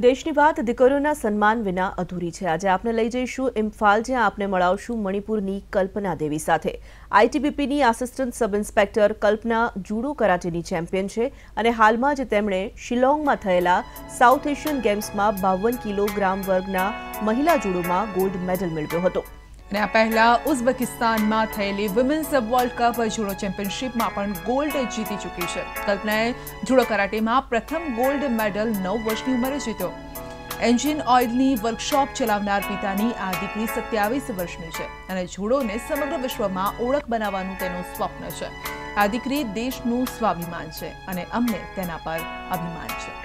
દેશની વાત દીકરીઓના સન્માન વિના અધૂરી છે આજે આપને લઈ જઈશું ઇમ્ફાલ જ્યાં આપને મળાવશું મણિપુરની કલ્પના દેવી સાથે આઈટીબીપીની assistant sub inspector Kalpana judo કરાટેની champion છે અને હાલમાં જ તેમણે શિલોંગમાં થયેલા સાઉથ એશિયન ગેમ્સમાં બાવન કિલોગ્રામ વર્ગના મહિલા જુડોમાં ગોલ્ડ મેડલ મેળવ્યો હતો નયા પહેલા ઉઝબેકિસ્તાન માં થયેલી women's world cup judo championship માં પણ ગોલ્ડ જીતી ચૂકે છે કલ્પનાએ જુડો કરાટે માં પ્રથમ ગોલ્ડ મેડલ 9 વર્ષની ઉંમરે જીત્યો એન્જિન ઓઈલ ની વર્કશોપ ચલાવનાર પિતાની આદિકરી 27 વર્ષની છે અને જુડો ને સમગ્ર વિશ્વ માં ઓળખ બનાવવાનું તેમનું સ્વપ્ન છે આદિકરી દેશનું સ્વાભિમાન છે અને અમને તેના પર અભિમાન છે